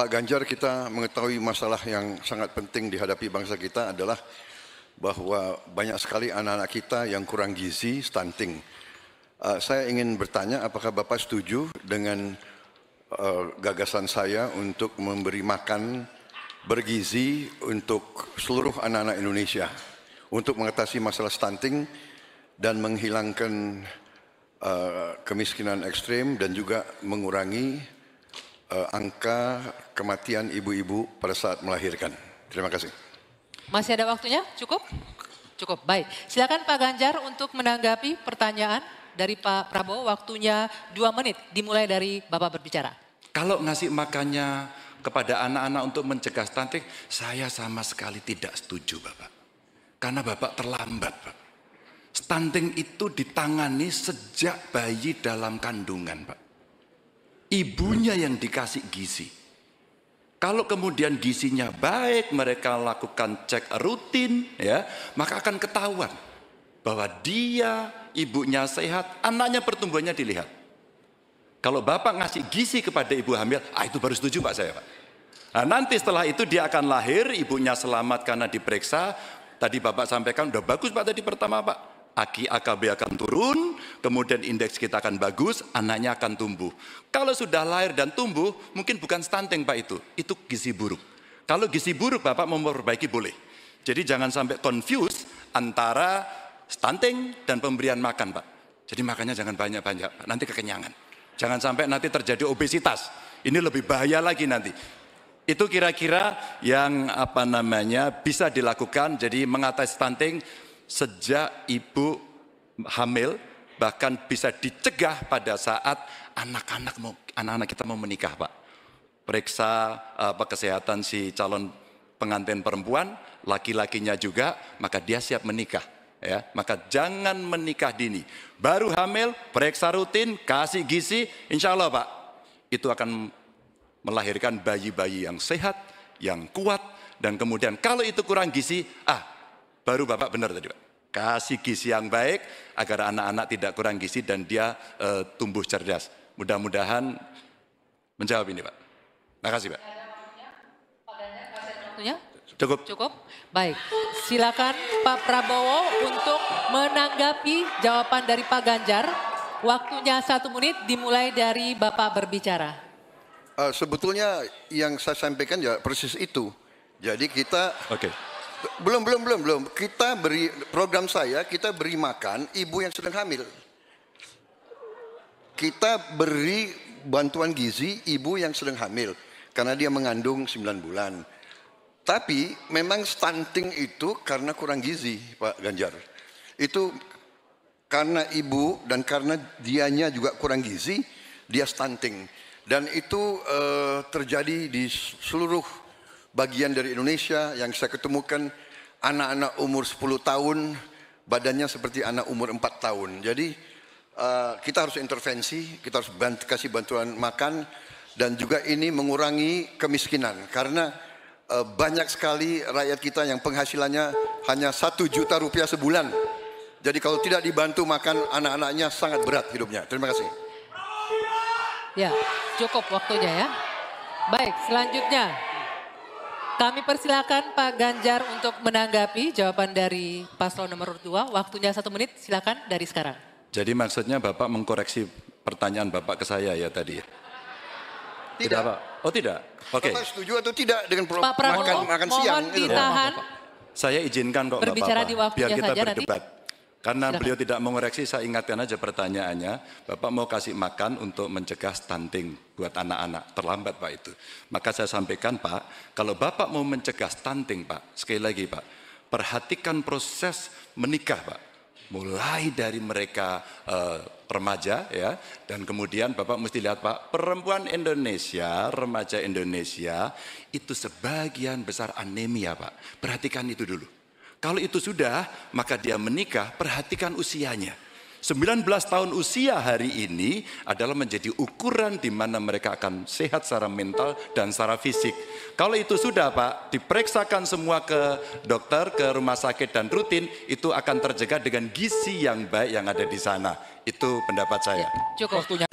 Pak Ganjar kita mengetahui masalah yang sangat penting dihadapi bangsa kita adalah bahwa banyak sekali anak-anak kita yang kurang gizi, stunting. Uh, saya ingin bertanya apakah Bapak setuju dengan uh, gagasan saya untuk memberi makan bergizi untuk seluruh anak-anak Indonesia untuk mengatasi masalah stunting dan menghilangkan uh, kemiskinan ekstrim dan juga mengurangi uh, angka kematian ibu-ibu pada saat melahirkan. Terima kasih. Masih ada waktunya? Cukup? Cukup, baik. Silakan Pak Ganjar untuk menanggapi pertanyaan dari Pak Prabowo. Waktunya dua menit, dimulai dari Bapak berbicara. Kalau ngasih makannya kepada anak-anak untuk mencegah stunting, saya sama sekali tidak setuju Bapak. Karena Bapak terlambat Pak. Stunting itu ditangani sejak bayi dalam kandungan Pak. Ibunya yang dikasih gizi. Kalau kemudian gizinya baik, mereka lakukan cek rutin, ya, maka akan ketahuan bahwa dia ibunya sehat, anaknya pertumbuhannya dilihat. Kalau bapak ngasih gizi kepada ibu hamil, ah itu baru setuju pak saya pak. Nah, nanti setelah itu dia akan lahir, ibunya selamat karena diperiksa. Tadi bapak sampaikan udah bagus pak tadi pertama pak. Aki AKB akan turun, kemudian indeks kita akan bagus, anaknya akan tumbuh. Kalau sudah lahir dan tumbuh, mungkin bukan stunting Pak itu, itu gizi buruk. Kalau gizi buruk Bapak memperbaiki boleh. Jadi jangan sampai confuse antara stunting dan pemberian makan Pak. Jadi makannya jangan banyak-banyak, nanti kekenyangan. Jangan sampai nanti terjadi obesitas. Ini lebih bahaya lagi nanti. Itu kira-kira yang apa namanya bisa dilakukan. Jadi mengatasi stunting sejak ibu hamil bahkan bisa dicegah pada saat anak-anak mau anak-anak kita mau menikah, Pak. Periksa apa kesehatan si calon pengantin perempuan, laki-lakinya juga, maka dia siap menikah. Ya, maka jangan menikah dini. Baru hamil, periksa rutin, kasih gizi, insya Allah Pak, itu akan melahirkan bayi-bayi yang sehat, yang kuat, dan kemudian kalau itu kurang gizi, ah Baru Bapak benar tadi Pak. Kasih gizi yang baik agar anak-anak tidak kurang gizi dan dia uh, tumbuh cerdas. Mudah-mudahan menjawab ini Pak. Terima kasih Pak. Waktunya? Cukup. Cukup. Baik. Silakan Pak Prabowo untuk menanggapi jawaban dari Pak Ganjar. Waktunya satu menit dimulai dari Bapak berbicara. Uh, sebetulnya yang saya sampaikan ya persis itu. Jadi kita Oke. Okay. Belum, belum, belum, belum. Kita beri program saya, kita beri makan ibu yang sedang hamil. Kita beri bantuan gizi ibu yang sedang hamil karena dia mengandung 9 bulan. Tapi memang stunting itu karena kurang gizi, Pak Ganjar. Itu karena ibu dan karena dianya juga kurang gizi, dia stunting. Dan itu uh, terjadi di seluruh bagian dari Indonesia yang saya ketemukan anak-anak umur 10 tahun badannya seperti anak umur 4 tahun. Jadi uh, kita harus intervensi, kita harus bantu, kasih bantuan makan dan juga ini mengurangi kemiskinan karena uh, banyak sekali rakyat kita yang penghasilannya hanya satu juta rupiah sebulan. Jadi kalau tidak dibantu makan anak-anaknya sangat berat hidupnya. Terima kasih. Ya, cukup waktunya ya. Baik, selanjutnya kami persilakan Pak Ganjar untuk menanggapi jawaban dari paslon nomor 2. Waktunya satu menit, silakan dari sekarang. Jadi maksudnya Bapak mengkoreksi pertanyaan Bapak ke saya ya tadi ya? Tidak. tidak Pak? Oh tidak? Oke. Okay. Bapak setuju atau tidak dengan pro Pak Prabowo, makan, makan siang? Mohon ditahan. Saya izinkan kok Berbicara Bapak, di waktunya biar kita saja berdebat. Nanti. Karena Silahkan. beliau tidak mengoreksi, saya ingatkan aja pertanyaannya. Bapak mau kasih makan untuk mencegah stunting buat anak-anak. Terlambat Pak itu. Maka saya sampaikan Pak, kalau Bapak mau mencegah stunting Pak, sekali lagi Pak, perhatikan proses menikah Pak. Mulai dari mereka uh, remaja ya, dan kemudian Bapak mesti lihat Pak, perempuan Indonesia, remaja Indonesia, itu sebagian besar anemia Pak. Perhatikan itu dulu. Kalau itu sudah, maka dia menikah, perhatikan usianya. 19 tahun usia hari ini adalah menjadi ukuran di mana mereka akan sehat secara mental dan secara fisik. Kalau itu sudah Pak, diperiksakan semua ke dokter, ke rumah sakit dan rutin, itu akan terjaga dengan gizi yang baik yang ada di sana. Itu pendapat saya. Ya, cukup. Waktunya.